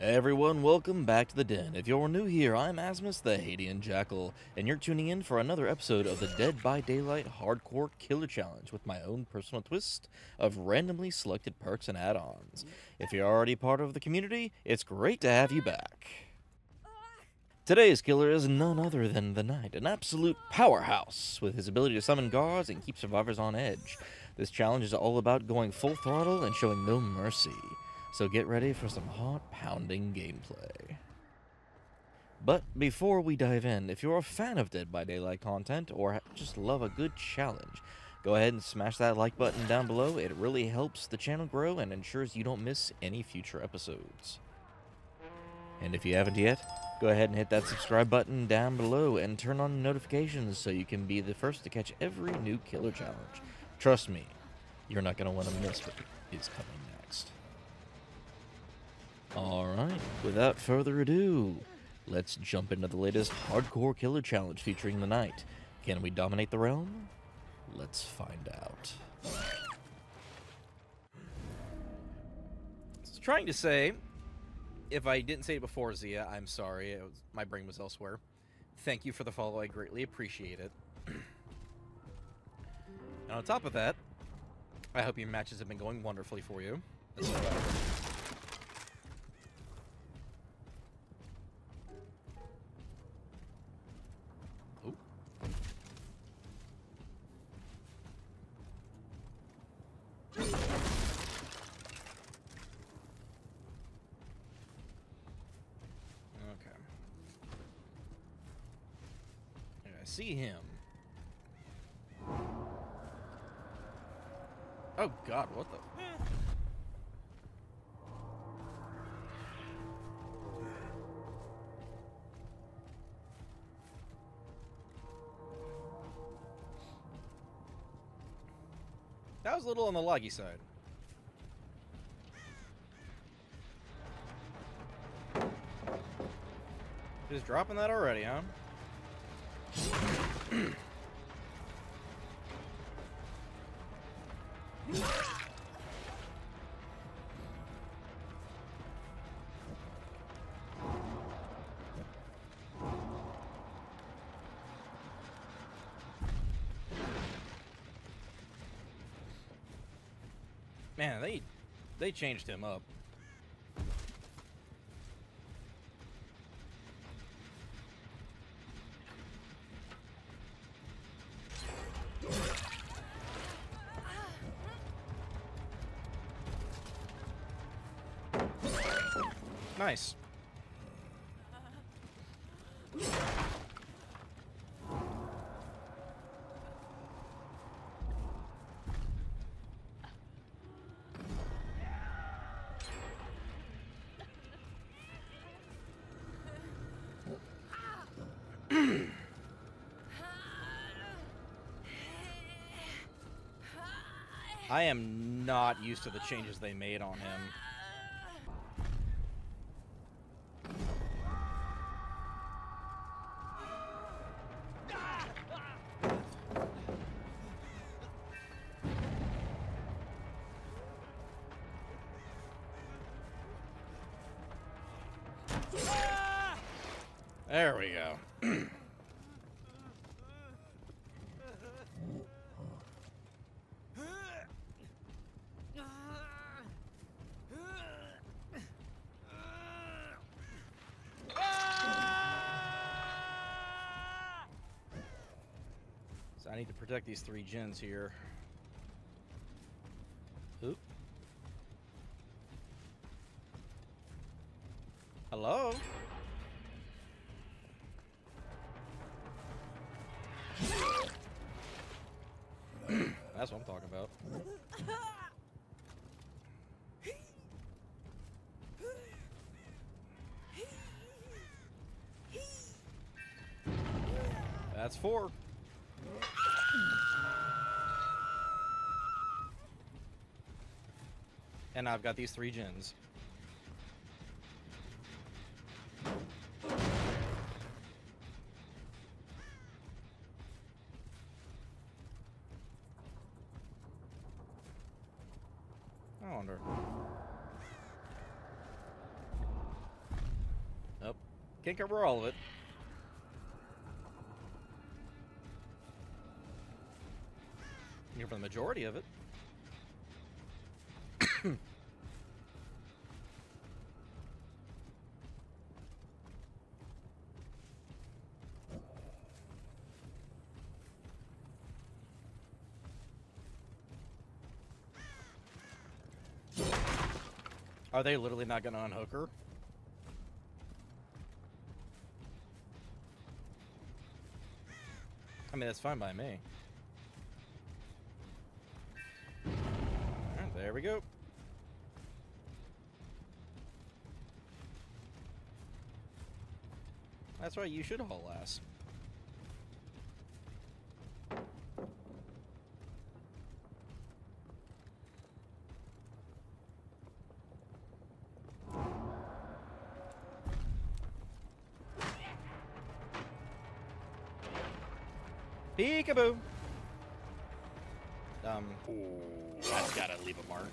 Everyone, welcome back to the Den. If you're new here, I'm Asmus the Hadean Jackal, and you're tuning in for another episode of the Dead by Daylight Hardcore Killer Challenge with my own personal twist of randomly selected perks and add-ons. If you're already part of the community, it's great to have you back. Today's killer is none other than the Knight, an absolute powerhouse with his ability to summon guards and keep survivors on edge. This challenge is all about going full throttle and showing no mercy. So get ready for some heart pounding gameplay. But before we dive in, if you're a fan of Dead by Daylight content or just love a good challenge, go ahead and smash that like button down below. It really helps the channel grow and ensures you don't miss any future episodes. And if you haven't yet, go ahead and hit that subscribe button down below and turn on notifications so you can be the first to catch every new killer challenge. Trust me, you're not going to want to miss what is coming next. Alright, without further ado, let's jump into the latest hardcore killer challenge featuring the Knight. Can we dominate the realm? Let's find out. I was trying to say, if I didn't say it before, Zia, I'm sorry. Was, my brain was elsewhere. Thank you for the follow. I greatly appreciate it. and on top of that, I hope your matches have been going wonderfully for you. God, what the? That was a little on the laggy side. Just dropping that already, huh? Man, they they changed him up. Nice. I am not used to the changes they made on him. There we go. So I need to protect these three gens here. Oop. Hello? That's what I'm talking about. That's four. And I've got these three gens. I wonder. Nope. Can't cover all of it. Here for the majority of it. Are they literally not going to unhook her? I mean, that's fine by me. Alright, there we go. That's right, you should haul ass. Peekaboo! Um, ooh, that's gotta leave a mark.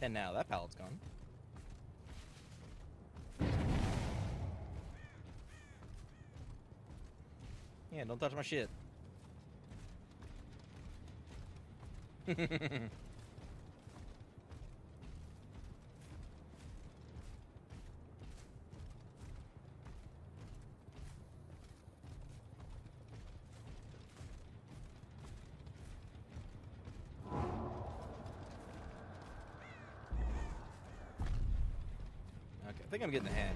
And now that pallet's gone. Yeah, don't touch my shit. Okay, I think I'm getting the hang.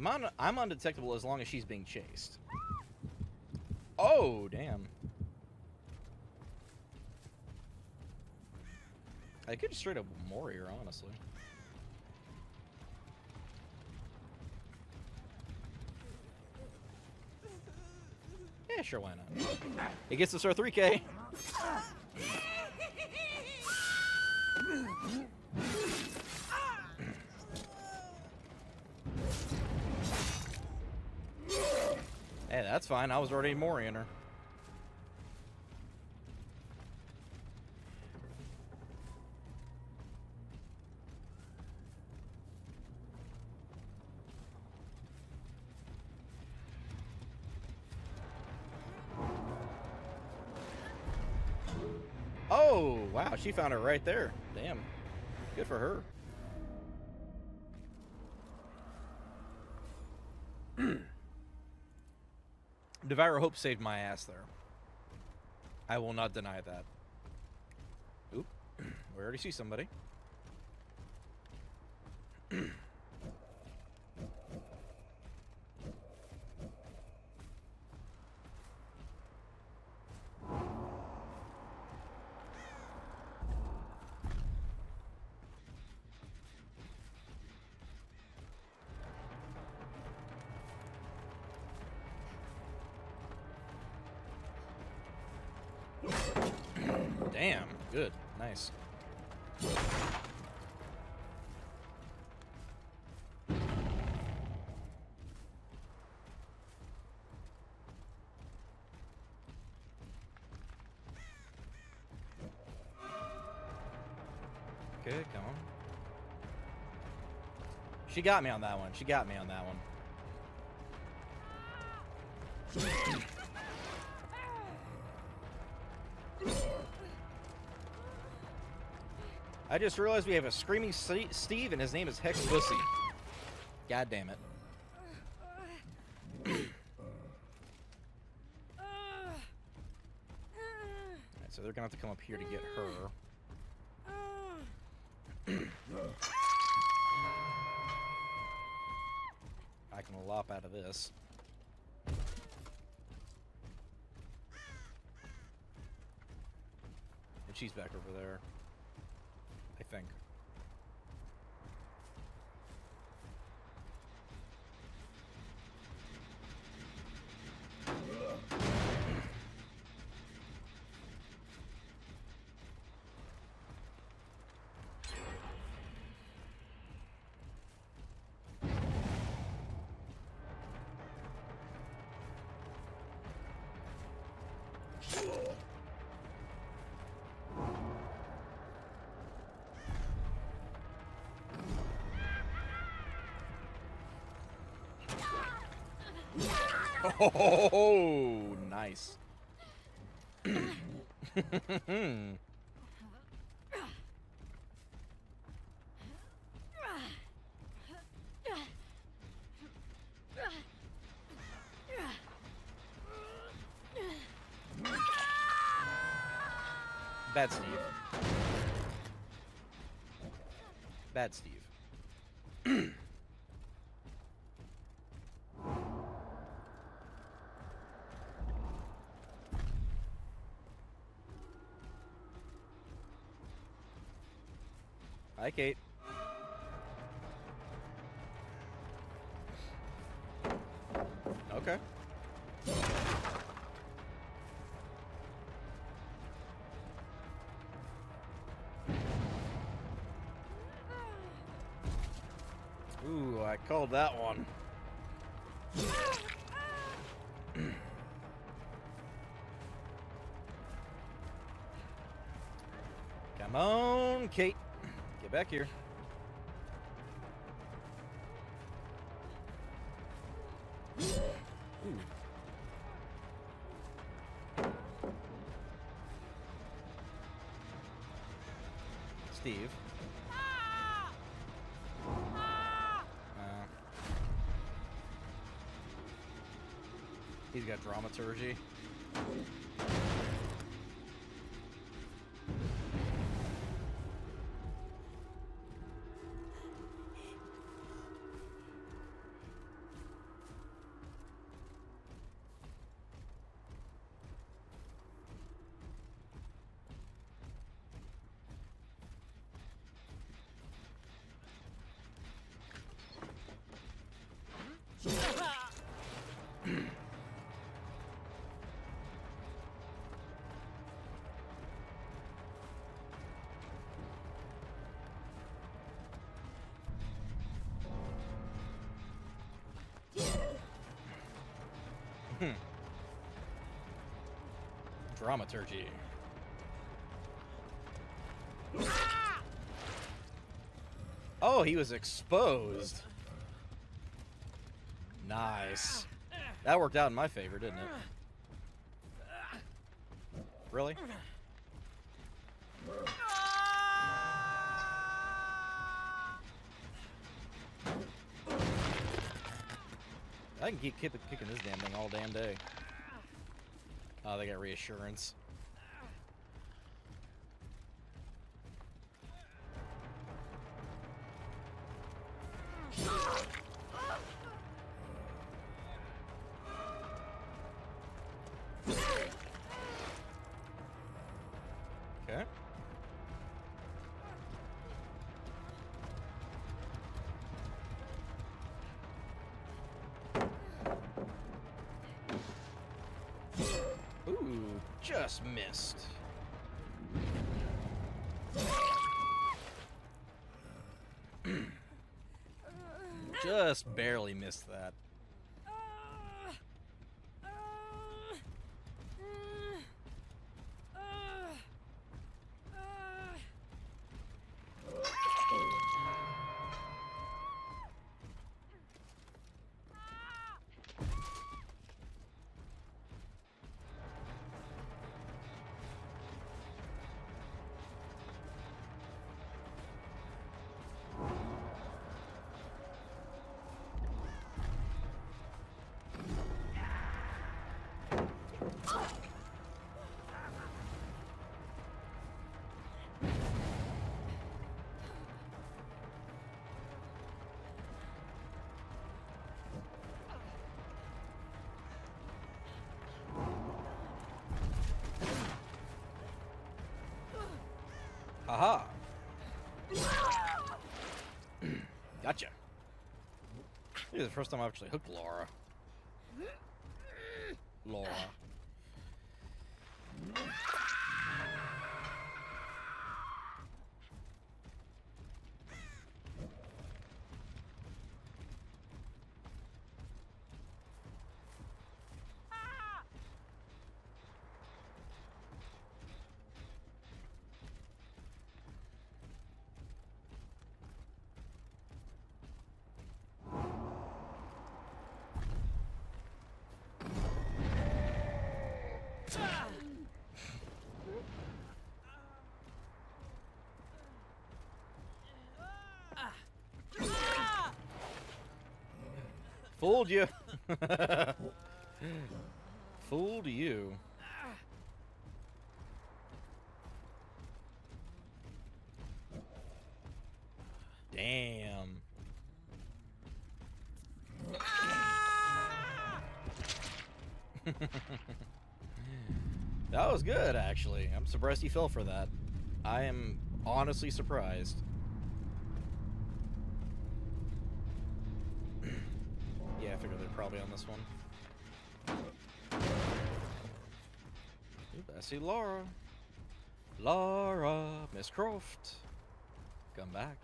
Am I? I'm undetectable as long as she's being chased. Oh, damn. I could straight up Mori her, honestly. Yeah, sure, why not? It gets us our 3k. Hey, that's fine. I was already more in her. Oh, wow, she found her right there. Damn. Good for her. Devour Hope saved my ass there. I will not deny that. Oop. we already see somebody. Damn, good. Nice. Good, come on. She got me on that one. She got me on that one. I just realized we have a screaming Steve and his name is Hex Pussy. God damn it. Alright, so they're gonna have to come up here to get her. I can lop out of this. And she's back over there. I think. Oh, nice. Bad Steve. Bad Steve. Hi, Kate. Okay. Ooh, I called that one. Come on, Kate. Get back here. Steve. Uh, he's got dramaturgy. Dramaturgy. Oh, he was exposed. Nice. That worked out in my favor, didn't it? Really? I can keep kicking this damn thing all damn day. Oh, they got reassurance. Just missed. just barely missed that. Haha. gotcha. This is the first time I've actually hooked Laura. Laura. Fooled you. Fooled you. Damn. that was good, actually. I'm surprised he fell for that. I am honestly surprised. yeah, I figured they're on this one. Oop, I see Laura. Laura, Miss Croft. Come back.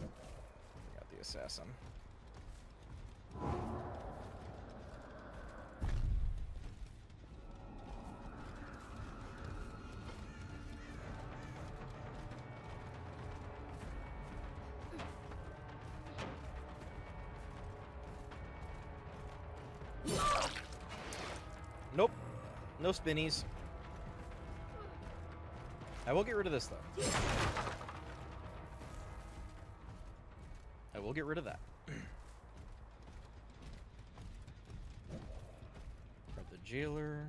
Got the assassin. No spinnies. I will get rid of this, though. I will get rid of that. Grab the jailer.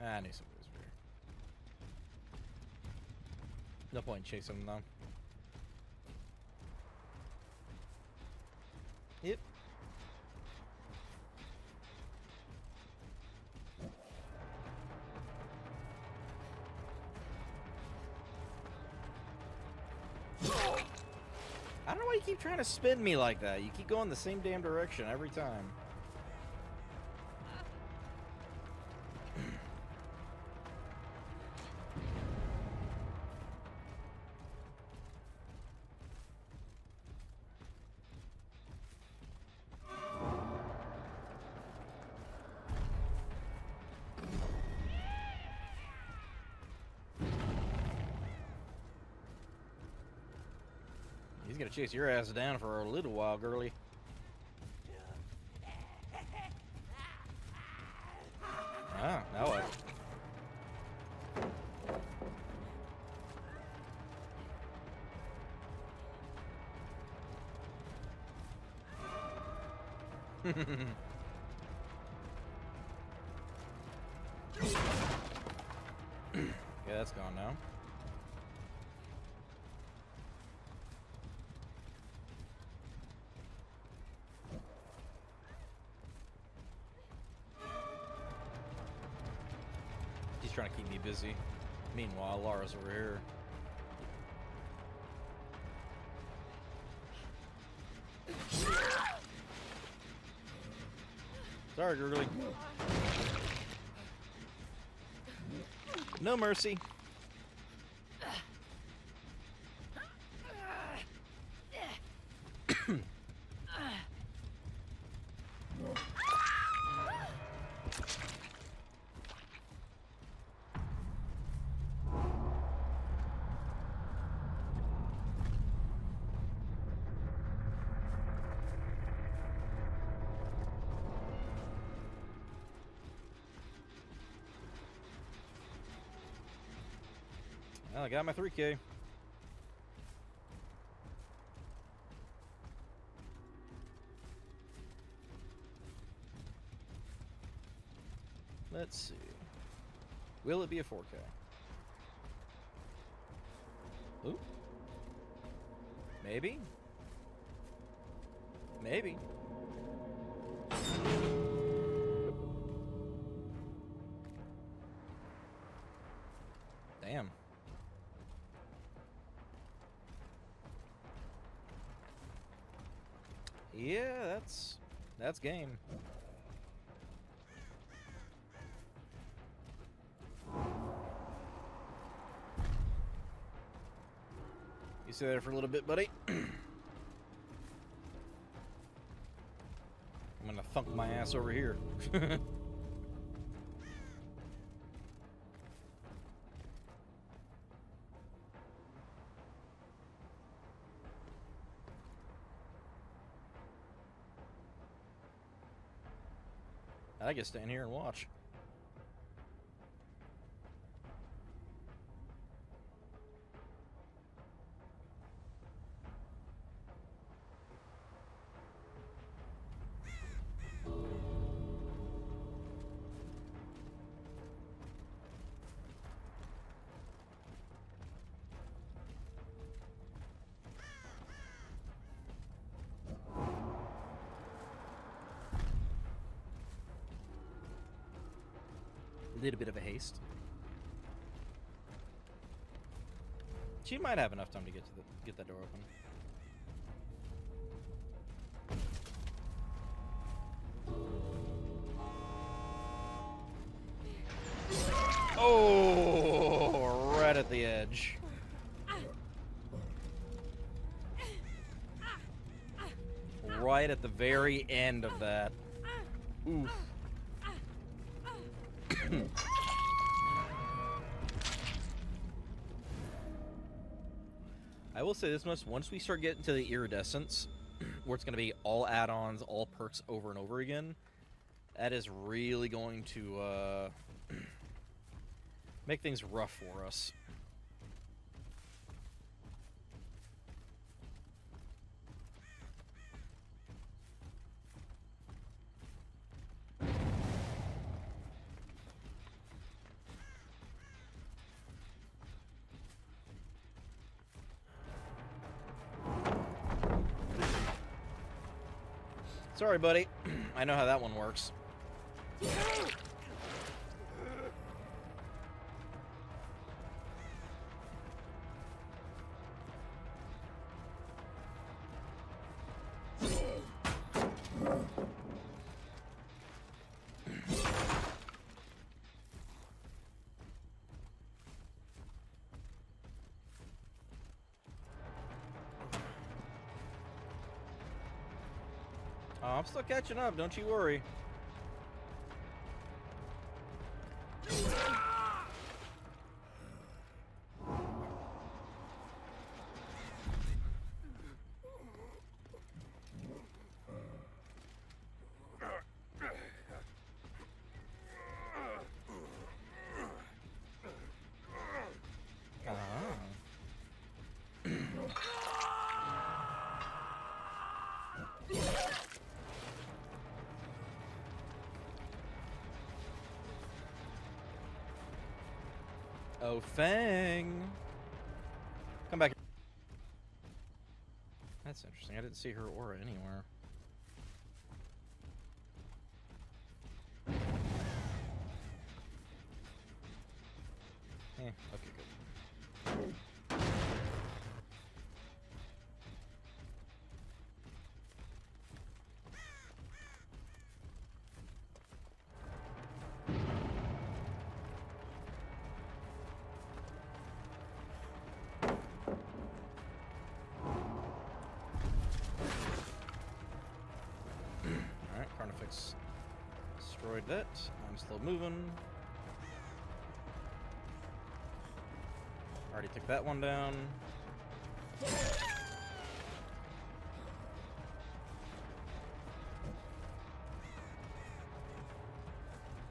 Ah, I knew somebody was here. No point in chasing them, though. Yep. I don't know why you keep trying to spin me like that. You keep going the same damn direction every time. Chase your ass down for a little while, girly. Ah, now what? yeah, that's gone now. Trying to keep me busy. Meanwhile, Lara's over here. Sorry, Gurgly. No mercy. I got my 3K. Let's see. Will it be a 4K? Ooh. Maybe. Maybe. That's game. You stay there for a little bit, buddy. I'm gonna thunk my ass over here. Can stand here and watch. A little bit of a haste. She might have enough time to get to the get that door open. Oh, right at the edge. Right at the very end of that. Oof. Say this much: once we start getting to the iridescence, where it's going to be all add-ons, all perks over and over again, that is really going to uh, make things rough for us. Sorry, buddy. I know how that one works. Still catching up, don't you worry. Oh, Feng! Come back. That's interesting. I didn't see her aura anywhere. Destroyed that. I'm still moving. Already took that one down.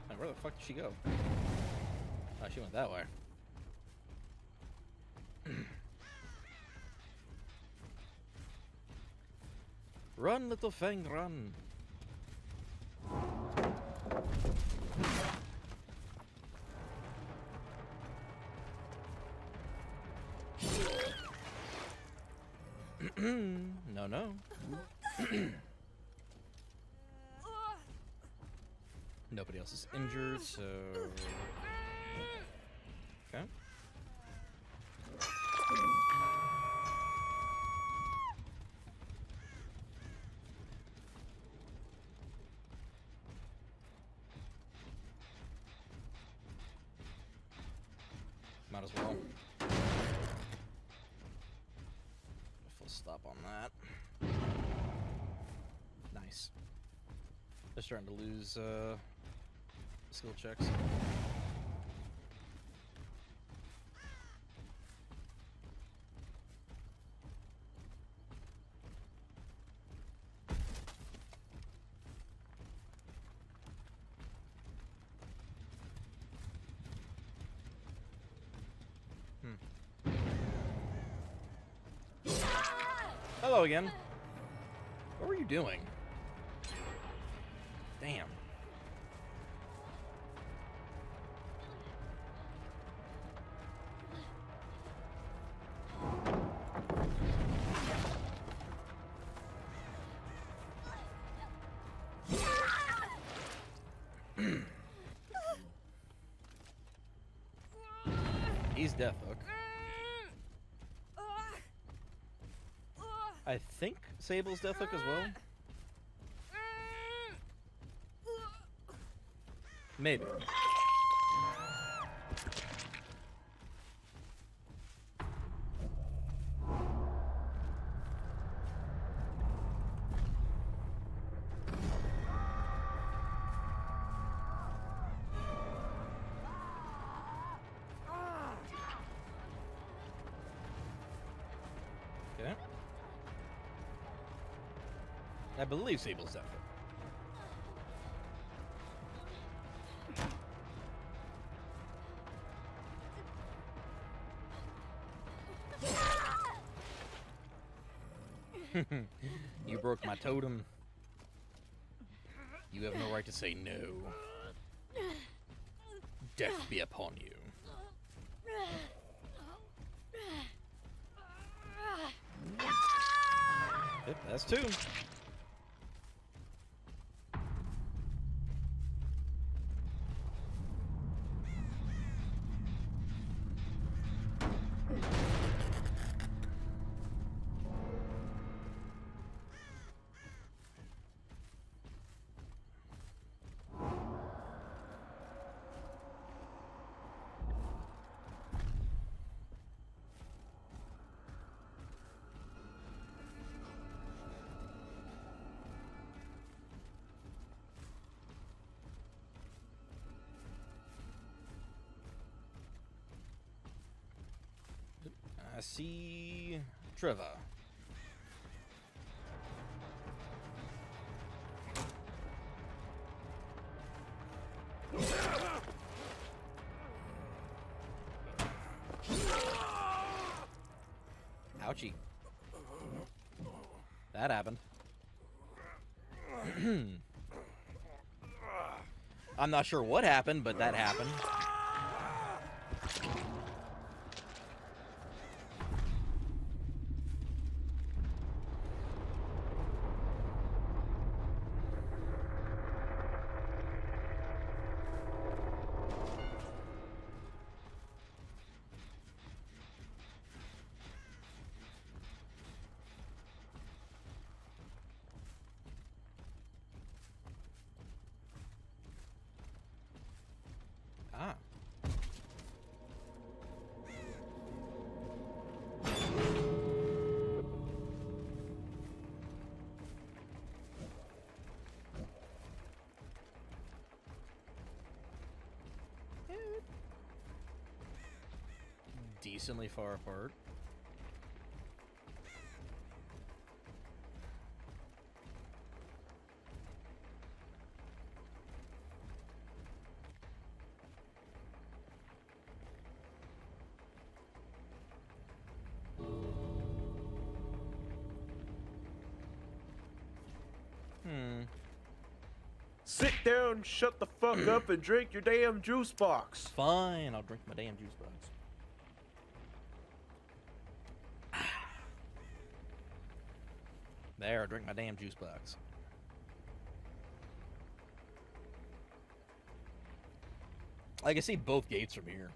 Hey, where the fuck did she go? Oh, she went that way. run, little Feng, run! Mm, no, no. Nobody else is injured, so. Okay. Might as well. Full stop on that. Nice. They're starting to lose uh, skill checks. Hmm. Hello again. What were you doing? Damn. He's Death Hook. Mm. I think Sable's Death Hook as well. Maybe. Okay. I believe Sable's Death you broke my totem. You have no right to say no. Death be upon you. Yep, that's two. See Trevor. Ouchie. That happened. I'm not sure what happened, but that happened. Decently far apart. Hmm. Sit down, shut the fuck up, and drink your damn juice box. Fine, I'll drink my damn juice box. There, drink my damn juice box. I can see both gates from here.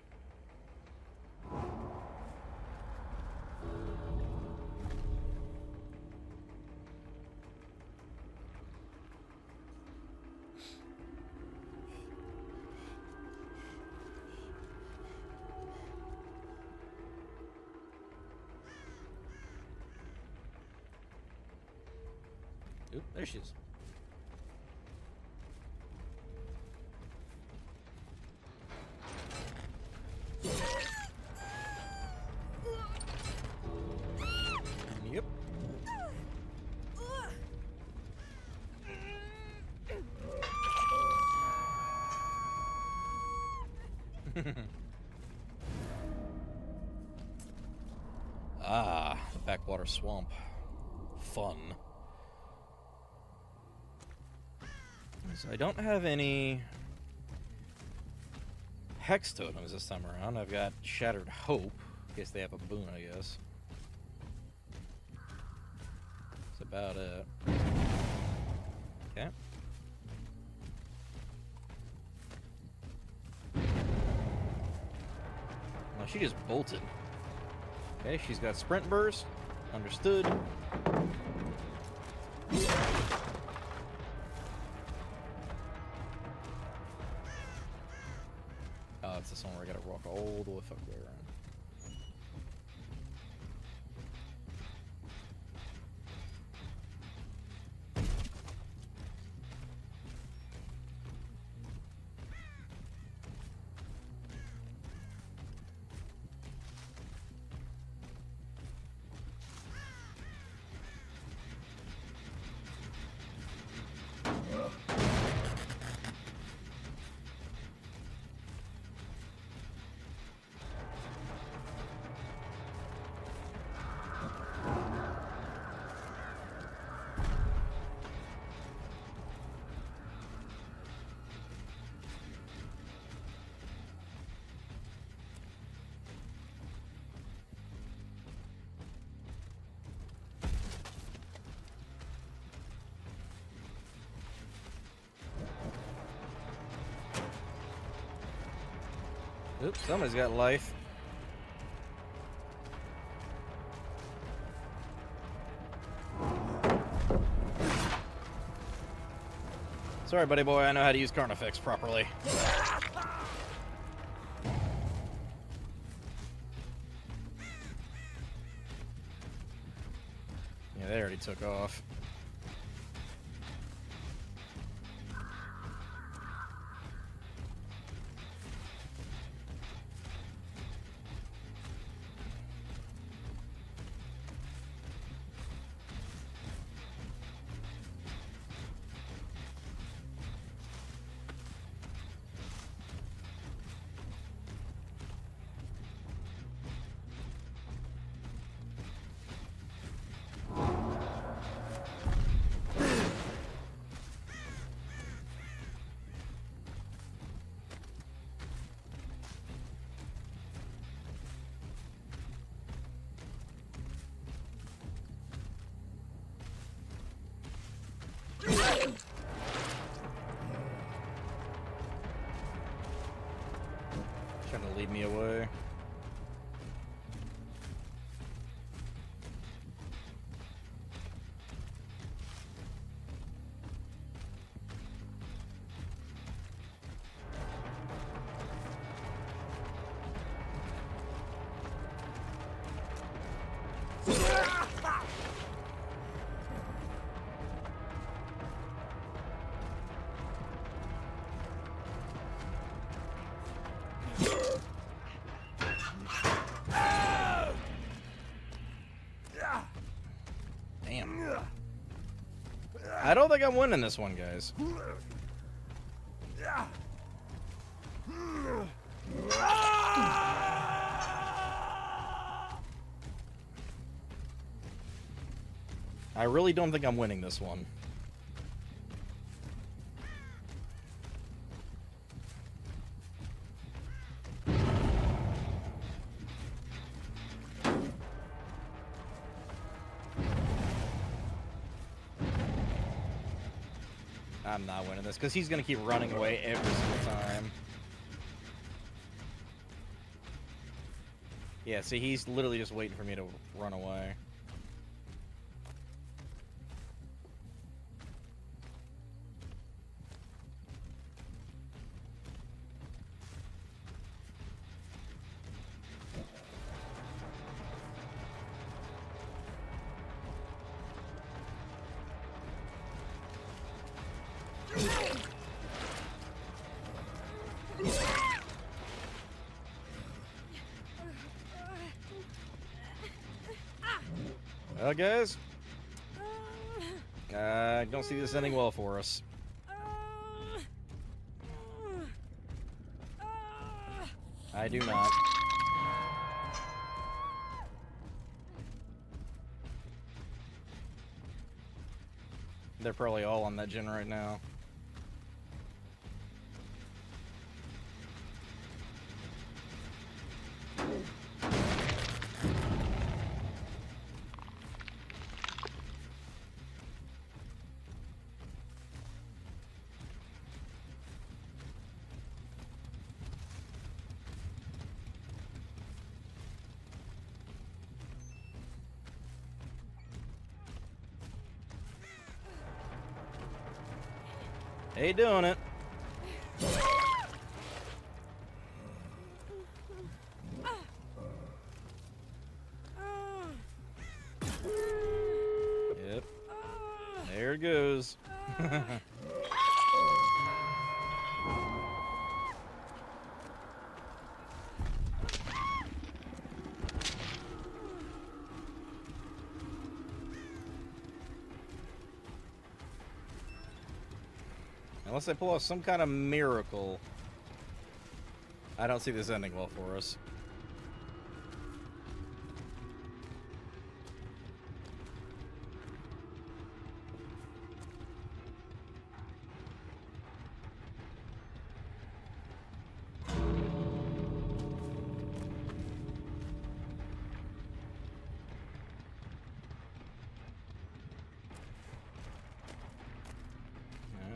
Oop, there she is. Yep. ah, the backwater swamp. Fun. So I don't have any hex totems this time around. I've got Shattered Hope, case they have a boon, I guess. That's about it. Okay. Well, she just bolted. Okay, she's got Sprint Burst. Understood. Oops, somebody's got life. Sorry, buddy boy, I know how to use Carnifex properly. Yeah, they already took off. Lead me away. I don't think I'm winning this one, guys. I really don't think I'm winning this one. This because he's gonna keep running away every single time. Yeah, see, he's literally just waiting for me to run away. Well, guys, I don't see this ending well for us. I do not. They're probably all on that gen right now. Doing it. Unless they pull off some kind of miracle, I don't see this ending well for us.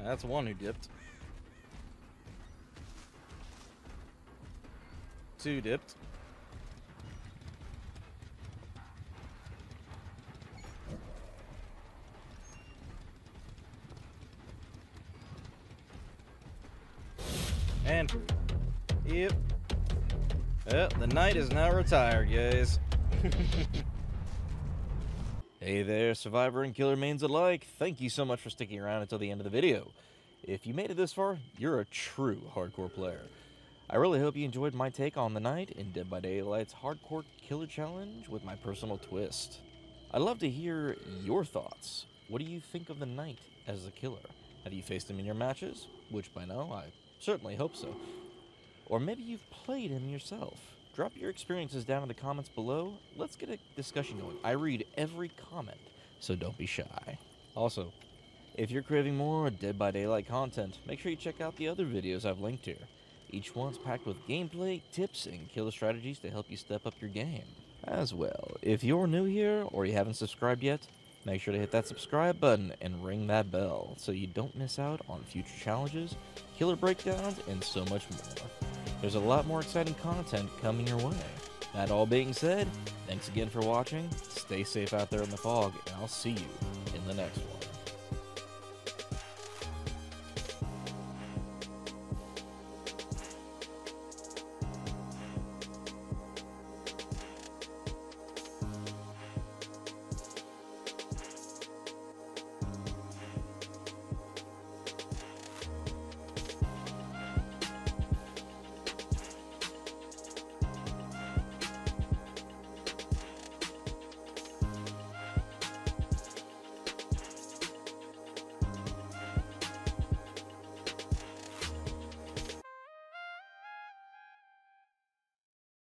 That's one who dipped. Two dipped. And, yep. The knight is now retired, guys. Hey there, Survivor and Killer Mains alike. Thank you so much for sticking around until the end of the video. If you made it this far, you're a true hardcore player. I really hope you enjoyed my take on the Knight in Dead by Daylight's Hardcore Killer Challenge with my personal twist. I'd love to hear your thoughts. What do you think of the knight as a killer? Have you faced him in your matches? Which by now, I certainly hope so. Or maybe you've played him yourself. Drop your experiences down in the comments below. Let's get a discussion going. I read every comment, so don't be shy. Also, if you're craving more Dead by Daylight content, make sure you check out the other videos I've linked here. Each one's packed with gameplay, tips, and killer strategies to help you step up your game. As well, if you're new here or you haven't subscribed yet, make sure to hit that subscribe button and ring that bell so you don't miss out on future challenges, killer breakdowns, and so much more. There's a lot more exciting content coming your way. That all being said, thanks again for watching, stay safe out there in the fog, and I'll see you in the next one.